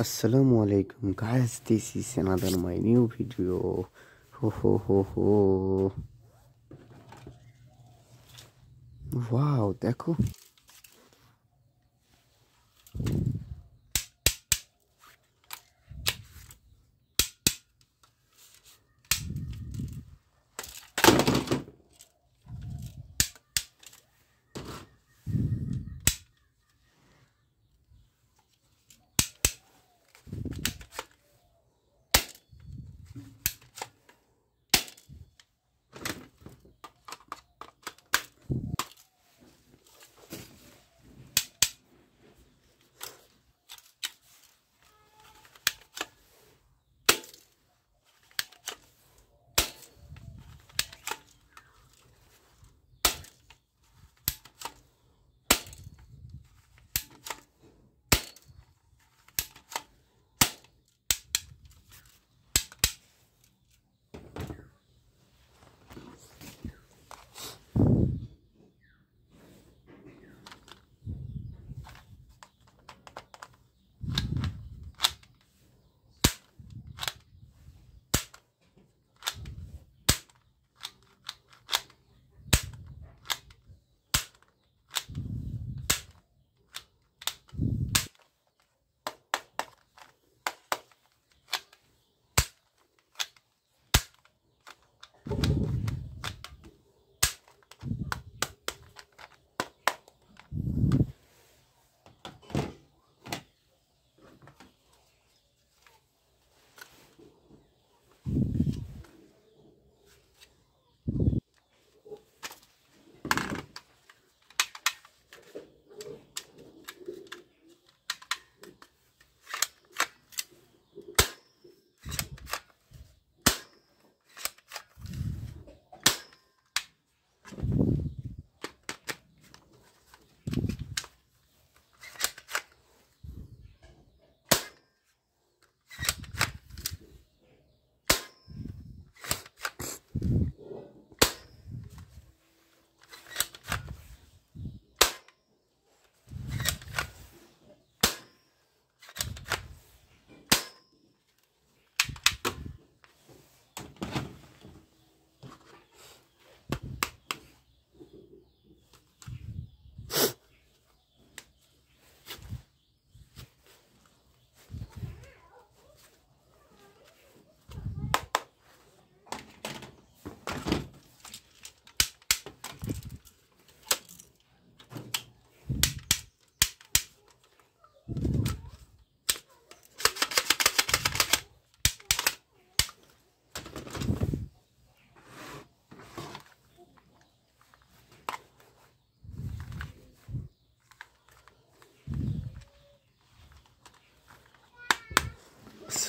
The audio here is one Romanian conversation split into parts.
Assalamu alaikum guys, this is another my new video. Ho ho ho ho. Wow, দেখো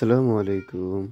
السلام علیکم۔